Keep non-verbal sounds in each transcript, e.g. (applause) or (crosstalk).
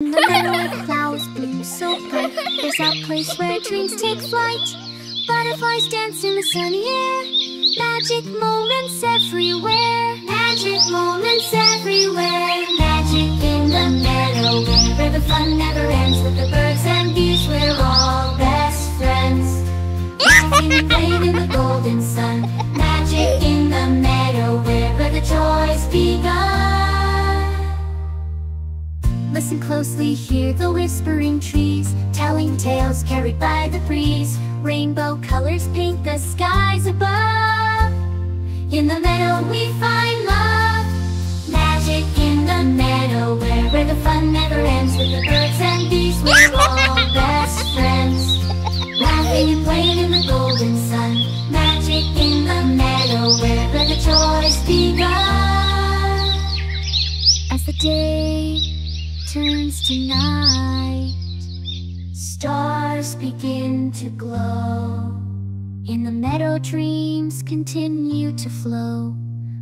The meadow where flowers bloom so bright There's a place where dreams take flight. Butterflies dance in the sunny air. Magic moments everywhere. Magic moments everywhere. Magic in the meadow Where the fun never ends. With the birds and bees We're all best friends. Laughing and playing in the golden sun closely, hear the whispering trees Telling tales carried by the breeze. Rainbow colors paint the skies above. In the meadow we find love. Magic in the meadow where, where the fun never ends With the birds and bees we're all (laughs) best friends. Laughing and playing in the golden sun. Magic in the meadow where, where the joys begun As the day turns to night. Stars begin to glow In the meadow dreams continue to flow.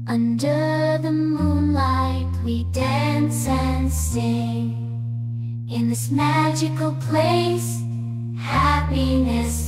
Under the moonlight we dance and sing In this magical place happiness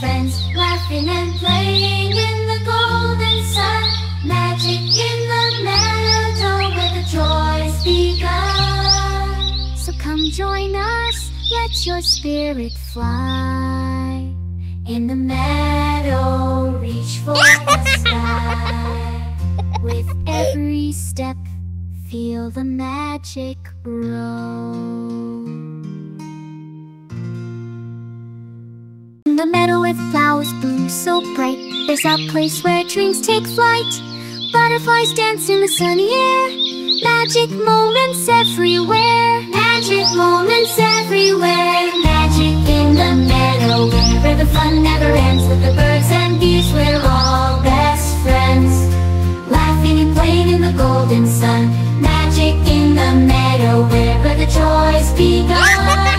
friends, laughing and playing in the golden sun. Magic in the meadow where the joys begun. So come join us, let your spirit fly. In the meadow, reach for the sky. With every step, feel the magic grow. The meadow with flowers bloom so bright. There's a place where dreams take flight. Butterflies dance in the sunny air. Magic moments everywhere. Magic moments everywhere. Magic in the meadow Where the fun never ends. With the birds and bees We're all best friends. Laughing and playing in the golden sun. Magic in the meadow Where the joys begun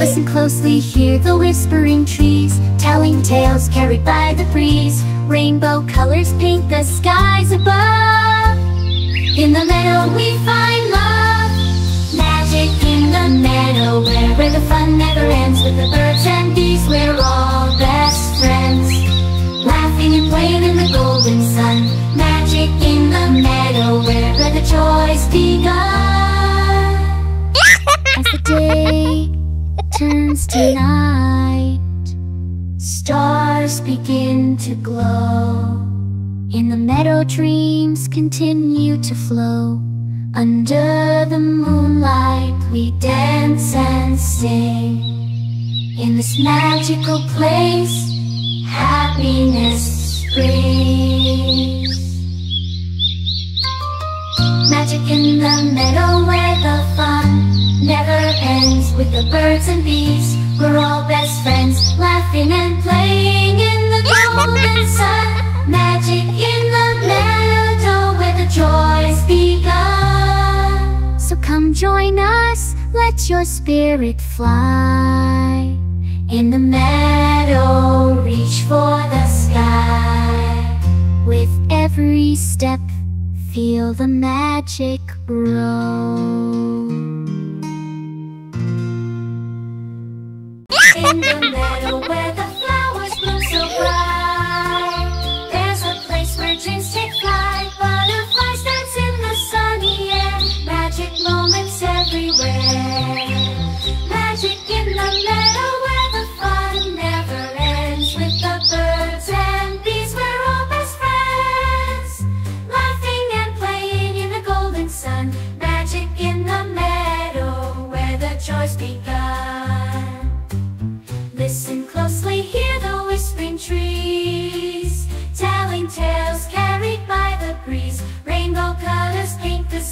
Listen closely, hear the whispering trees Telling tales carried by the breeze. Rainbow colors paint the skies above. In the meadow we find love. Magic in the meadow where, where the fun never ends. With the birds and bees we're all best friends. Laughing and playing in the golden sun. Magic in the meadow where, where the joys turns to night Stars begin to glow In the meadow dreams continue to flow. Under the moonlight we dance and sing. In this magical place happiness springs. Magic in the meadow where the fun never ends With the birds and bees, we're all best friends Laughing and playing in the golden (laughs) sun. Magic in the meadow where the joys begun. So come join us, let your spirit fly. In the meadow, reach for the sky. With every step Feel the magic grow. Where dreams. Butterflies dance in the sunny air, magic moments everywhere. Magic in the meadow where the fun never ends. With the birds and bees, we're all best friends. Laughing and playing in the golden sun. Magic in the meadow where the joys. Listen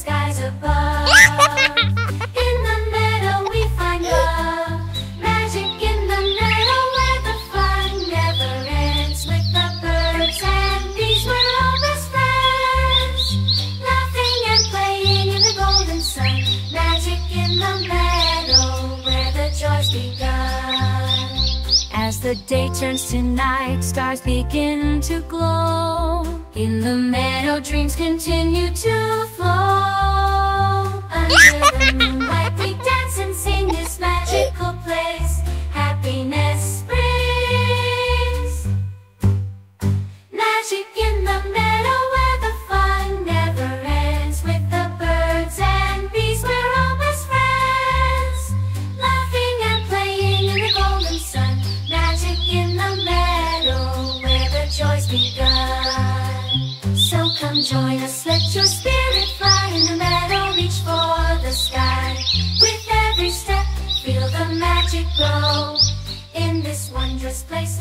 skies above. The day turns to night, stars begin to glow. In the meadow, dreams continue to flow. (laughs) come join us, let your spirit fly in the meadow, reach for the sky. With every step, feel the magic grow. In this wondrous place,